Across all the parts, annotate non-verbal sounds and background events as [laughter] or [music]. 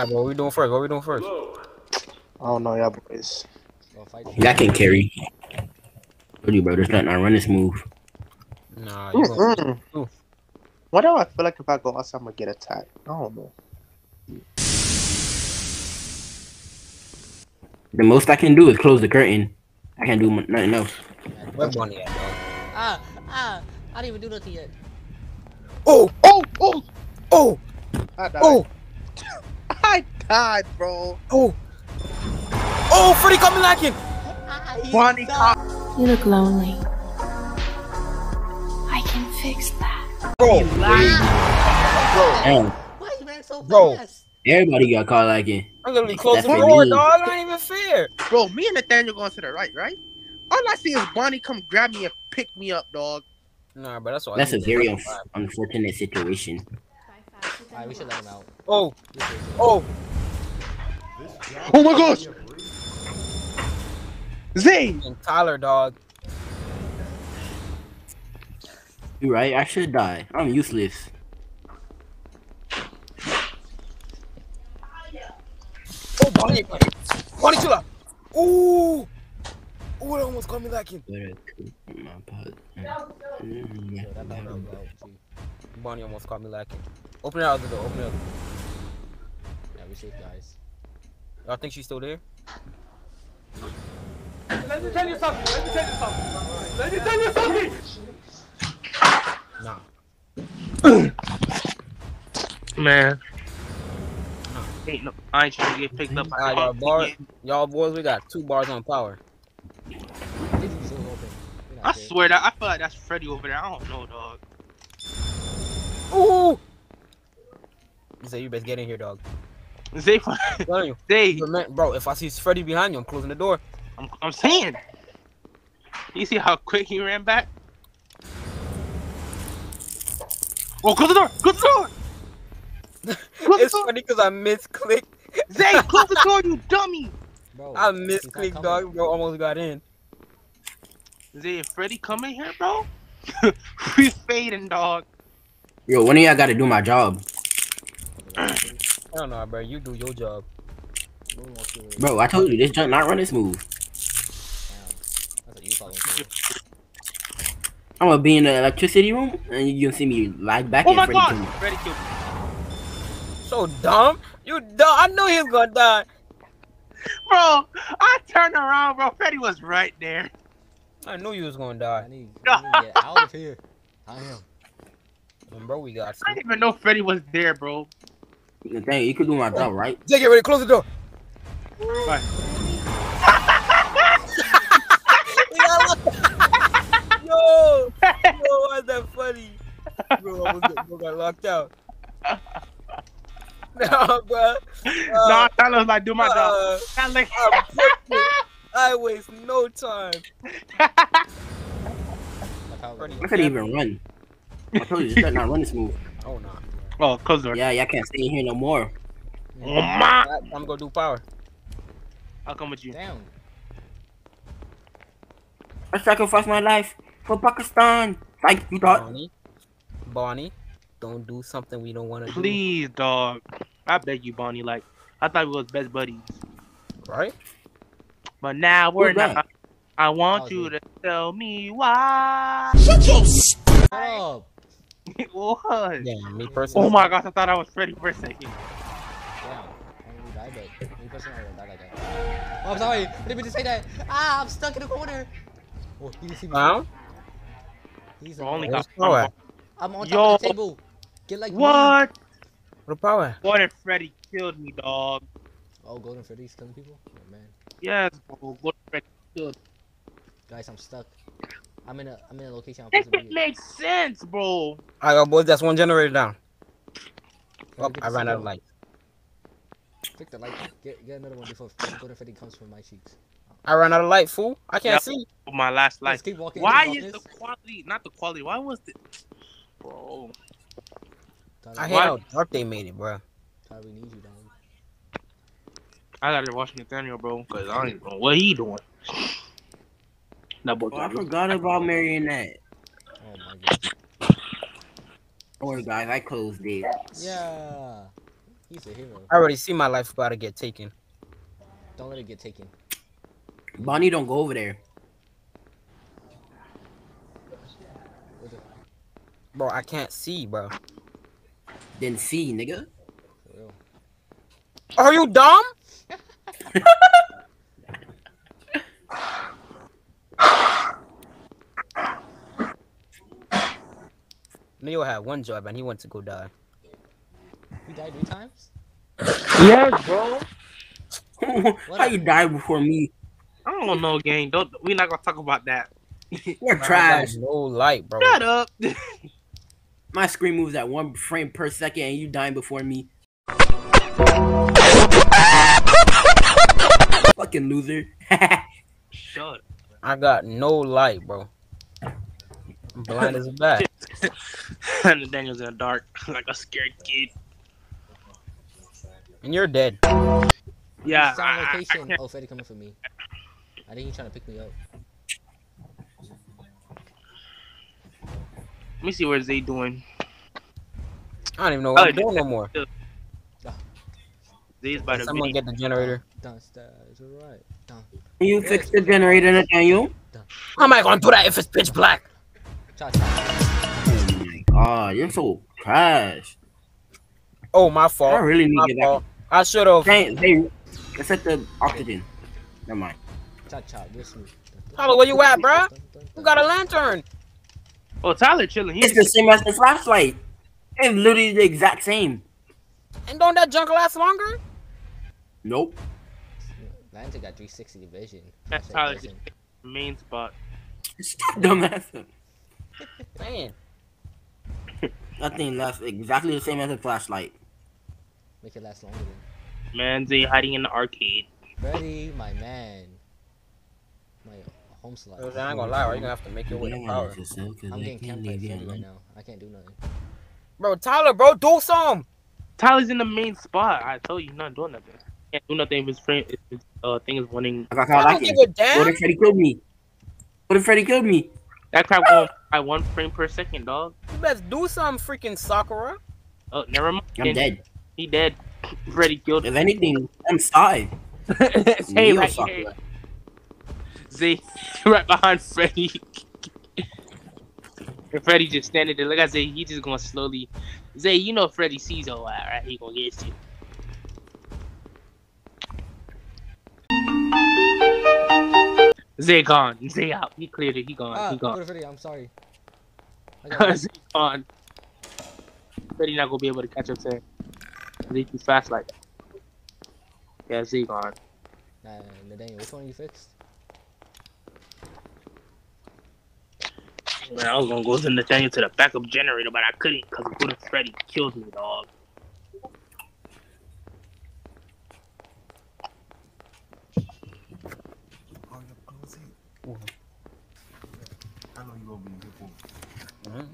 Alright, bro. What we doing first? What we doing first? I don't know, y'all boys. Go fight. Yeah, I can carry. Told you, bro. There's nothing I run this move. Nah, you gonna Mm-mm. Ooh. Why do I feel like if I go outside, I'm gonna get attacked? I don't know. The most I can do is close the curtain. I can't do m- nothing else. where Bonnie at, dog? Ah, ah, I didn't even do nothing yet. Oh, Oh, oh, oh, I oh, I died, bro. oh, oh! Freddy got me lacking. Bonnie sucked. You look lonely. I can fix that. Bro, Damn, Why you ran so Bro. fast? everybody got caught lacking. I'm literally closing the That's door, me. dog. That ain't even fair. Bro, me and Nathaniel going to the right, right? All I see is Bonnie come grab me and pick me up, dog. Nah, but that's why. I That's a very unf- unfortunate situation. Alright, we should let him out. Oh, oh, Oh my gosh! Zay! and Tyler, dog. You right? I should die. I'm useless. Oh, Bonnie, Bonnie, Bonnie, chill out. Ooh, ooh, that almost got me lacking. But I my butt- Yo, that bad yeah. bro, G. Bonnie almost caught me lacking. Open it out the door. Open it up. Yeah, we safe, guys. Y'all think she's still there? Let me tell you something. Let me tell you something. Let me tell you something. Nah. [clears throat] Man. Ain't no, I ain't trying to get picked up by Alright, y'all, bar, y'all boys, we got two bars on power. Did you still open? We not I safe. swear that I feel like that's Freddy over there. I don't know, dog. Ooh. Say you best get in here, dog. Zay, I'm telling you, Zay, Remem- bro. If I see Freddy behind you, I'm closing the door. I'm, I'm saying. You see how quick he ran back? Oh, close the door! Close the door! Close it's the door! funny because I misclicked. Zay, [laughs] close the door, you dummy! Bro, I he's not misclicked, dog. Bro, almost got in. Zay, if Freddy come in here, bro, [laughs] we fading, dog. Yo, one of y'all got to do my job, [clears throat] I don't know, bro. You do your job. No one wants to- bro. I told you this junk not run this move. Damn. That's what you calling for. I'm gonna be in the electricity room, and you gonna see me lag back Oh and my Freddy god! kill me. Freddy killed me. So dumb. You dumb. I knew he was gonna die. Bro, I turned around, bro. Freddy was right there. I knew you was gonna I die. need, I need to get out of here. I am. And bro, we got I didn't even know Freddy was there, bro. Nathaniel, you could do my job, right? Jay, get ready. Close the door. Bye. [laughs] We got. Yo, yo, why's that funny? Bro, I was- bro got locked out. [laughs] No, bro. nah, that was like, do my job. Uh, Not like, I'm perfect. I waste no time. Like how Pretty I couldn't even run. I told you this junk [laughs] not run this move. Oh no. Oh, close the door. Yeah, y'all can't stay in here no more. Oh, my. I'm gonna do power. I'll come with you. Damn. I sacrificed my life for Pakistan. Like you thought. Bonnie, Bonnie, don't do something we don't want to do. Please, dog. I beg you, Bonnie. Like, I thought we was best buddies. Right? But now we're Who's that? not. I want Oh, you dude. to tell me why. Shut up. [laughs] what? Yeah, me personally. Oh my gosh, I thought I was Freddy for a second. Damn. I don't really die, but me personally, I don't die like that. Oh, I'm sorry. I didn't mean to say that. Ah, I'm stuck in the corner. Oh, he didn't see me. Huh? He's Bro, only Where's got power? I'm on top Yo. of the table. Get like me. What? Where the power at? What if Freddy killed me, dog? Oh, Golden Freddy's killing people? Oh, man. Yes, bro. What if Freddy killed Guys, I'm stuck. I'm in a I'm in a location I'm This supposed makes sense, bro. I got boys. That's one generator down. Oh, I ran out of light. Click the light. Get get another one before Golden Freddy comes from my cheeks. I ran out of light, fool. I can't Yep. see. Oh, my last Let's keep walking. Why into is the quality not the quality? Why was the bro? Tyler, I hate Why- how dark they made it, bro. Tyler, we need you, dog. I gotta watch Nathaniel, bro, because I don't even know what he doing. That boy Oh, I forgot about Marionette. Oh my god. Don't worry, guys. I closed it. Yeah. He's a hero. I already see my life about to get taken. Don't let it get taken. Bonnie, don't go over there. Bro, I can't see, bro. Then see, nigga. Are you dumb? [laughs] Neo had one job and he went to go die. He died three times? Yes, bro. [laughs] How you die before me? I don't know, gang. Don't we're not gonna talk about that. [laughs] You're trash. No light, bro. Shut up. [laughs] My screen moves at one frame per second, and you dying before me. Fucking loser. Shut. up. I got no light, bro. I'm blind as a bat. [laughs] and Daniel's in the dark, [laughs] like a scared kid. And you're dead. Yeah, He's on I, I, I location. oh, Freddy coming for me. I think he's trying to pick me up. Let me see what Zay doing. I don't even know what Oh, I'm doing no more. Zay's ah. by the Someone video. get the generator. Downstairs, uh, alright. Down. you fix the generator, Nathaniel. How am I gonna do that if it's pitch black? Cha cha. Oh my god, you're so trash. Oh, my fault. I really need My to get that. fault. I should have. Hey, hey, let's set the oxygen. Never mind. Cha cha. This. Tyler, where you at, bruh? You got a lantern. Oh, Tyler chilling. It's He's the same as the flashlight. It's literally the exact same. And don't that junk last longer? Nope. Lanta got 360 vision. That's Flashlight main spot. Stop, dumbass. Man. That thing lasts exactly the same as a flashlight. Make it last longer than. Man, Zay hiding in the arcade. Freddy, my man. My home slot. I ain't gonna lie, bro. You gonna have to make your way to power. I'm getting camped by Freddy right now. I can't do nothing. Bro, Tyler, bro, do some. Tyler's in the main spot. I told you, he's not doing nothing. Can't do nothing if his friend, if his uh, thing is winning. I got I caught don't like give a damn. What if Freddy killed me? What if Freddy killed me? That crap going by one frame per second, dog. You better do some, freaking Sakura. Oh, never mind. I'm dead. He dead. [laughs] Freddy killed If anything, I'm side. [laughs] Zay Neo right sucker. here. Zay [laughs] right behind Freddy. and Freddy just standing there. Like I say, he just going slowly. Zay, you know Freddy sees all that, right? He gonna get you. Zay gone. Zay out. He cleared it. He gone. Ah, he gone. go. I'm sorry. I [laughs] got Zay gone. Freddy not gonna be able to catch up to him. Zay too fast like that. Yeah, Zay gone. Nah, Nathaniel, which one you fixed? Man, I was gonna go to Nathaniel to the backup generator, but I couldn't because Buddha Freddy killed me, dog. I know you gonna be here for Mhm.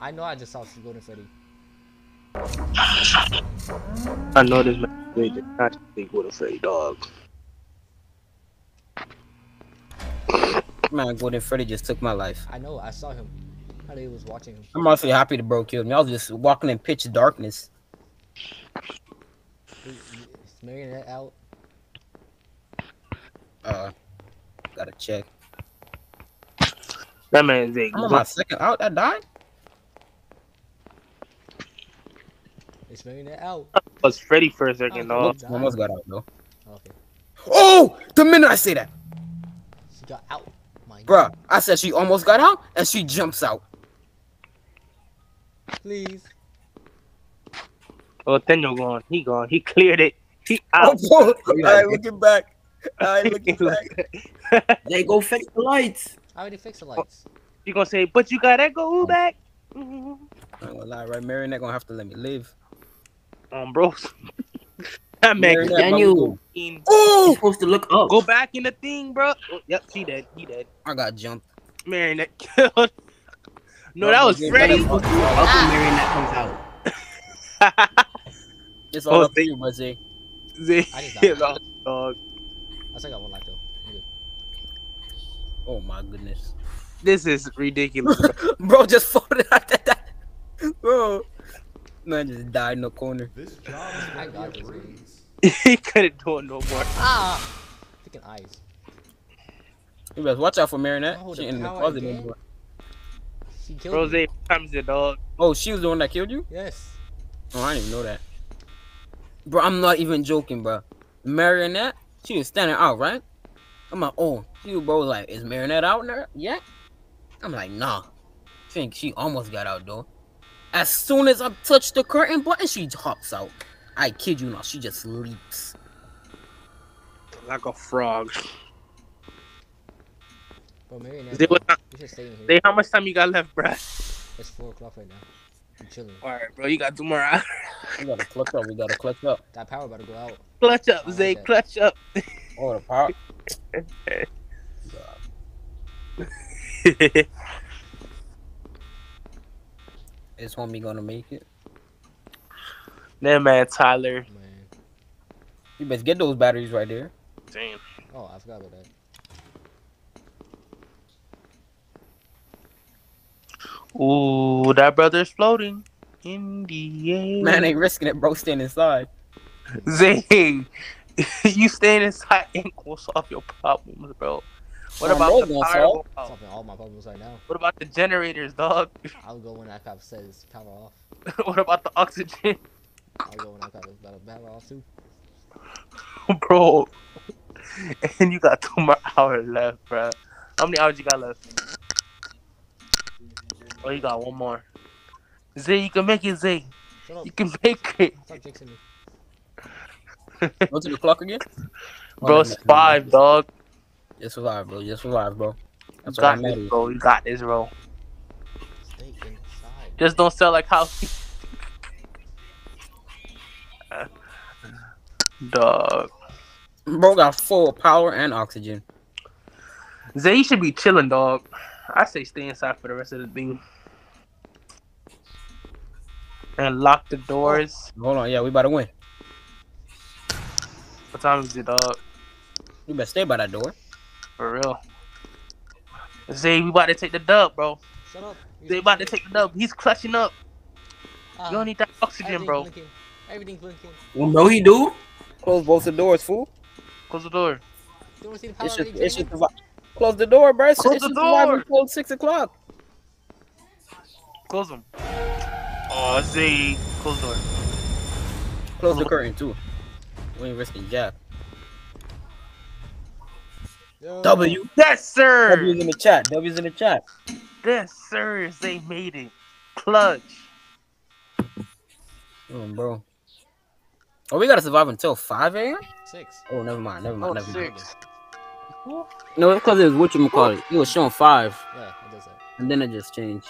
I know I just saw Golden Freddy. I know this man they did not think Buddha Freddy, dog. Man, Golden Freddy just took my life. I know, I saw him. How they was watching him. I'm honestly happy the bro killed me. I was just walking in pitch darkness. Is is Marionette out? Uh, gotta check. That man's a I'm on my second out. I died. Is Marionette out? was Freddy for a second, Oh, dog. died. Almost got out though. Okay. Oh, the minute I say that, She got out. My bruh, I said she almost got out, and she jumps out. Please. Oh, Nathaniel gone. He gone. He cleared it. He Oh, out. boy. [laughs] All right, looking back. All right, looking back. [laughs] They go fix the lights. I already fixed the lights. you gonna say, but you got Echo back? Mhm. I ain't gonna lie, right? Marionette gonna have to let me live. Um, bro. [laughs] that man. Marionette, Daniel. can- You're supposed to look up. Go back in the thing, bro. Oh, yep, he dead. He dead. I got jumped. Man, that killed. No, Bro, that was you Freddy. better- Up Marionette comes out. [laughs] It's all Oh, up to you, but see. Z- I just died. [laughs] dog. I still got one life though. Oh my goodness. This is ridiculous. bro. Bro just folded out that. Bro. Man just died in the corner. This job is I got this [laughs] game. he couldn't do it no more. Ah! Freaking eyes. You best watch out for Marionette. Oh, she the in the power closet anymore. She killed Rose me. times the dog. Oh, she was the one that killed you? Yes. Oh, I didn't even know that. Bro, I'm not even joking, bro. Marionette, she was standing out, right? I'm like, oh, she bro was like, is Marionette out there? Yeah. I'm like, nah. I think she almost got out though. As soon as I touch the curtain button, she hops out. I kid you not, she just leaps. Like a frog. Bro, Marionette. They what- We should stay in here. Say how much time you got left, bruh? It's 4 o'clock right now. I'm chilling. Alright, bro, you got two more hours. We gotta clutch up, we gotta clutch up. That power about to go out. Clutch up, I Zay, that. clutch up. Oh, the power. [laughs] [laughs] Is homie gonna make it? that man, Tyler. Man. You best get those batteries right there. Damn. Oh, I forgot about that. Ooh, that brother's floating in the air. Man ain't risking it, bro. Stand inside. Zing, [laughs] you staying inside ain't gonna solve your problems, bro. What Bro, about the gonna power? solve. go out? Solving all my problems right now. What about the generators, dog? [laughs] I'll go when that cop says power off. what about the oxygen, I'll go when that cop says power off too. [laughs] bro? [laughs] And you got two more hours left, bro. How many hours you got left? Oh, you got one more. Zay, you can make it, Zay. You can make it, Stop jinxing me. Go to the clock again. bro. It's five, dog. Just survive, bro. Just survive, bro. You That's what I got this, bro. You got this, bro. Stay inside. Just don't sell like how. [laughs] Dog. Bro got full power and oxygen. Zay, you should be chilling, dog. I say stay inside for the rest of the thing. And lock the doors. Oh, hold on, yeah, we about to win. What time is it, dog? You better stay by that door. For real. Zay, we about to take the dub, bro. Shut up. Zay about to take the dub. He's clutching up. Ah, You don't need that oxygen, everything's bro. Blinking. Everything's blinking. Well, bro, he do. Close both the doors, fool. Close the door. You don't see the power It should, already it should. Close the door, bro. It Close it the should survive door. until six o'clock. Close them. Oh, Zay. Close the door. Close the curtain too. We ain't risking jack. Yo. W. Yes, sir. W's in the chat. W's in the chat. Yes, sir. They made it. Clutch. Oh, bro. Oh, we gotta survive until 5 a.m. Six. Oh, never mind. Never mind. Oh, never mind. No, it's because it was what you call it. It was showing five, Yeah, it does that. and then it just changed.